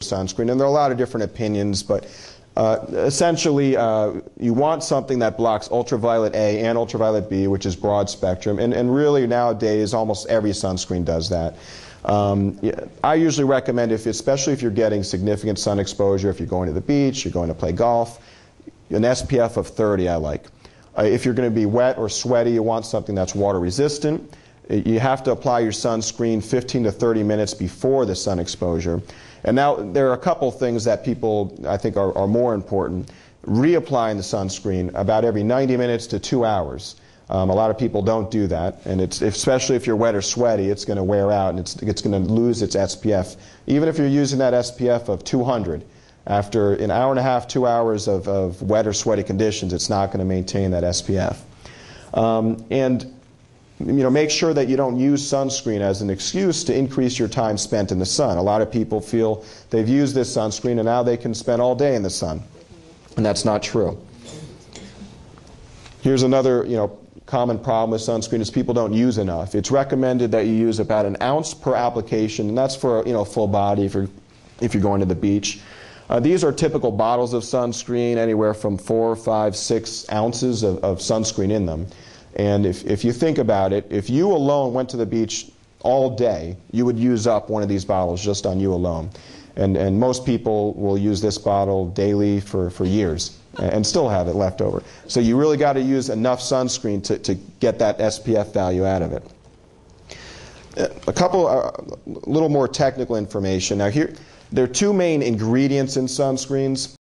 sunscreen, and there are a lot of different opinions, but uh, essentially uh, you want something that blocks ultraviolet A and ultraviolet B, which is broad spectrum, and, and really nowadays almost every sunscreen does that. Um, I usually recommend, if, especially if you're getting significant sun exposure, if you're going to the beach, you're going to play golf, an SPF of 30 I like. Uh, if you're going to be wet or sweaty, you want something that's water resistant. You have to apply your sunscreen 15 to 30 minutes before the sun exposure. And now there are a couple things that people I think are, are more important. Reapplying the sunscreen about every 90 minutes to two hours. Um, a lot of people don't do that, and it's, especially if you're wet or sweaty, it's going to wear out and it's, it's going to lose its SPF. Even if you're using that SPF of 200, after an hour and a half, two hours of, of wet or sweaty conditions, it's not going to maintain that SPF. Um, and you know, make sure that you don't use sunscreen as an excuse to increase your time spent in the sun. A lot of people feel they've used this sunscreen and now they can spend all day in the sun. And that's not true. Here's another, you know, common problem with sunscreen is people don't use enough. It's recommended that you use about an ounce per application, and that's for, you know, full body if you're, if you're going to the beach. Uh, these are typical bottles of sunscreen, anywhere from four, five, six ounces of, of sunscreen in them. And if, if you think about it, if you alone went to the beach all day, you would use up one of these bottles just on you alone. And, and most people will use this bottle daily for, for years and still have it left over. So you really got to use enough sunscreen to, to get that SPF value out of it. A couple, a uh, little more technical information. Now here, there are two main ingredients in sunscreens.